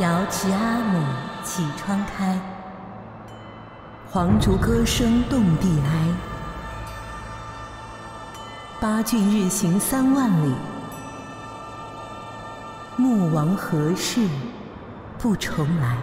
瑶池阿母起窗开，黄竹歌声动地哀。八骏日行三万里。穆王何事不重来？